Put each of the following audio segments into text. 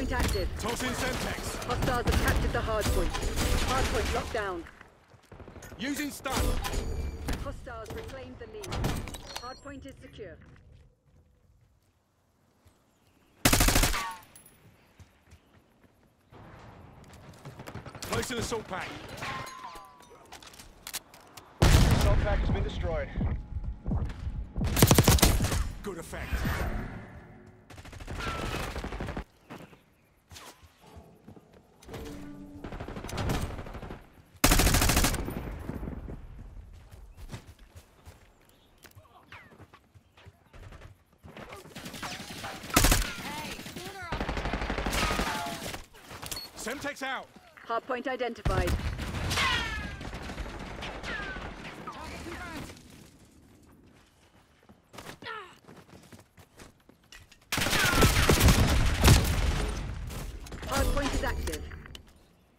Hardpoint active. Tossing Semtex. Hostiles have captured the hardpoint. Hardpoint locked down. Using stun. Hostiles reclaimed the lead. Hardpoint is secure. Placing assault pack. Assault pack has been destroyed. Good effect. Semtex out. Hardpoint identified. Hardpoint is active.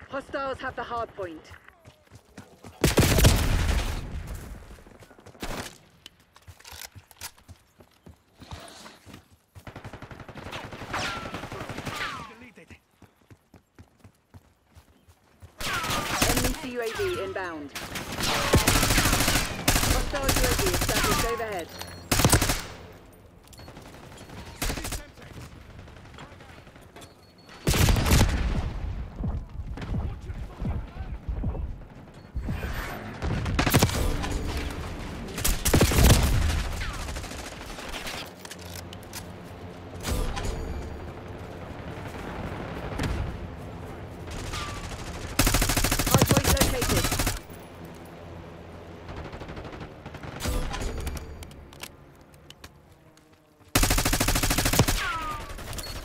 Hostiles have the hardpoint. Enemy UAV inbound. Hostile UAV established overhead.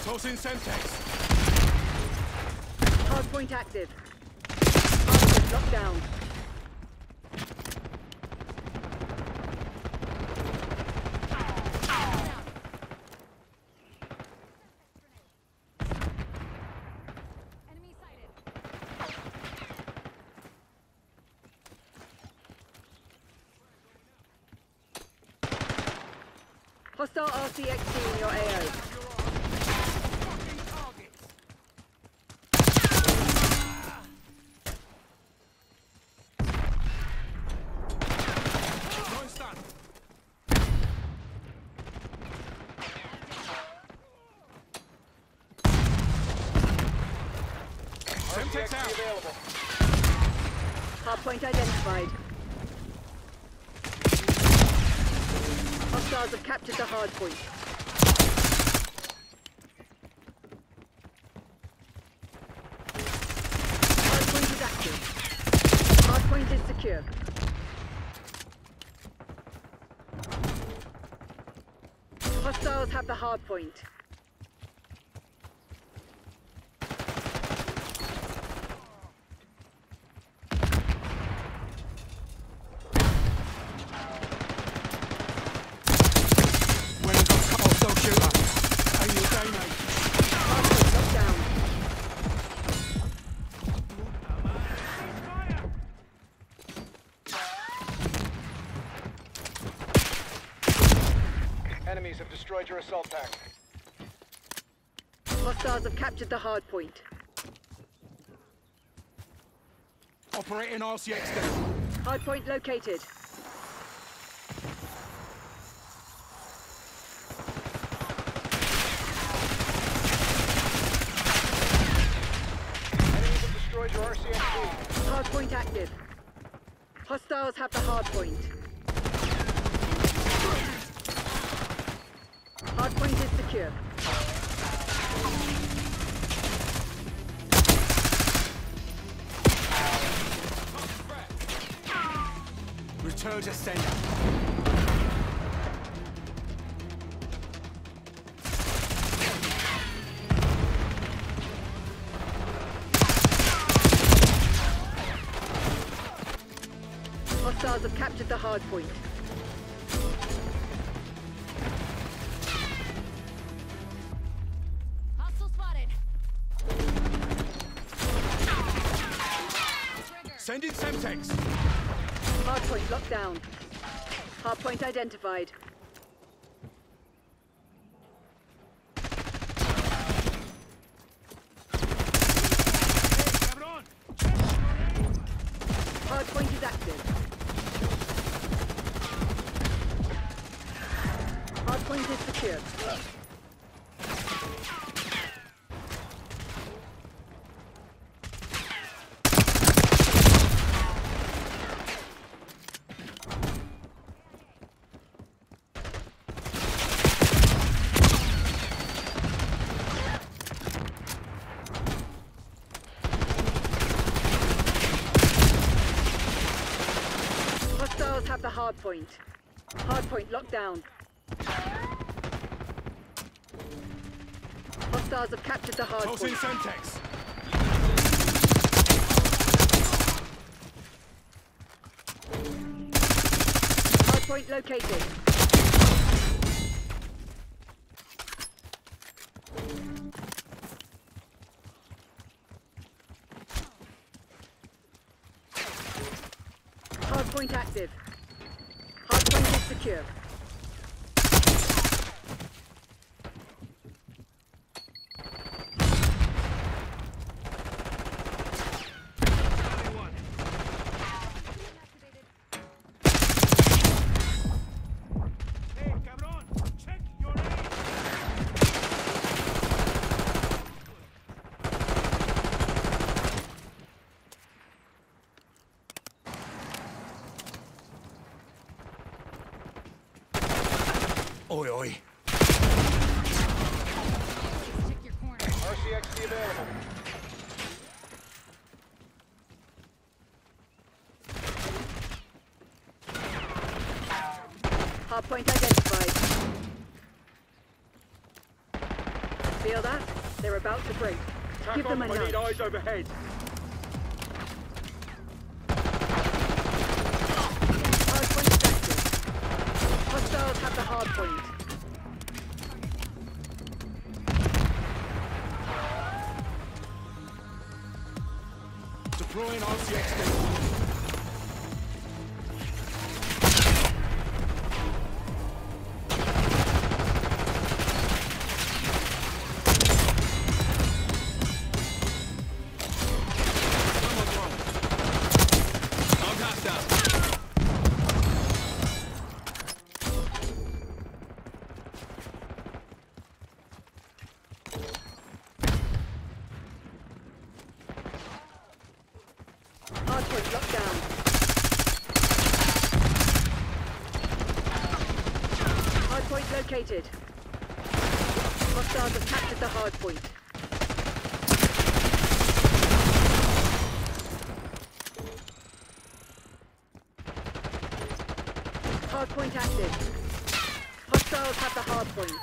Tossing Semtex. Hardpoint active. Hardpoint locked down. Hostile RCXD in your AO. Semtex out. available. Hardpoint identified. Hostiles have captured the hardpoint. Hardpoint is active. Hardpoint is secure. Hostiles have the hardpoint. When it comes to hostile shooter. Aim your day, mate. Hardpoint locked down. Enemies have destroyed your assault pack. Hostiles have captured the hard point. Operating RCXD. Hardpoint located. Enemies have destroyed your RCXD. Hardpoint active. Hostiles have the hardpoint. Hardpoint is secure. Return to sender. Hostiles have captured the hardpoint. Hostile Send Sending Semtex. Hardpoint locked down. Hardpoint identified. Hardpoint is active. Hardpoint is secured. Hostiles have the hardpoint. Hardpoint locked down. Hostiles have captured the hard Tossing hardpoint. Semtex. Hardpoint located. Hard point active. Hardpoint is secure. Hey, cabrón. Check your aim. Oi, oi. Check your corner. RCXD available. Hardpoint identified. Feel that? They're about to break. Give them a nudge. eyes overhead. Hardpoint is active. Hostiles have the hardpoint. Deploying RCXD. Located. Hostiles have captured the hardpoint. Hardpoint active. Hostiles have the hardpoint.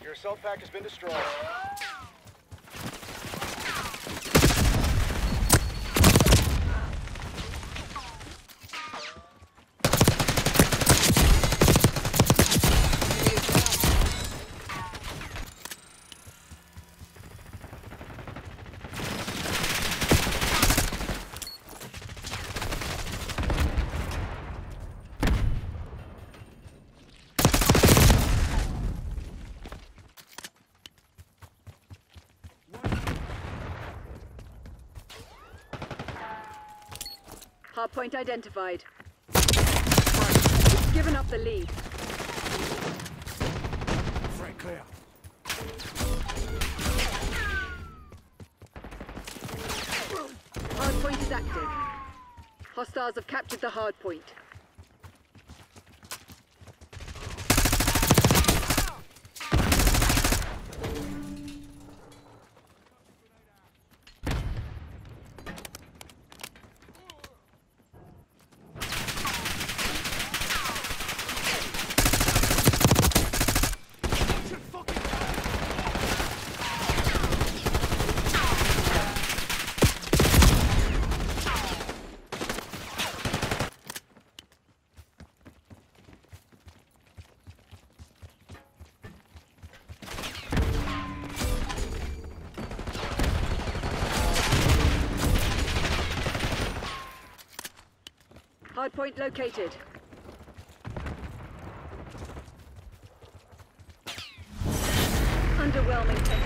Your assault pack has been destroyed. Hardpoint identified. We've given up the lead. Front clear. Hardpoint is active. Hostiles have captured the hardpoint. Hardpoint located. Underwhelming.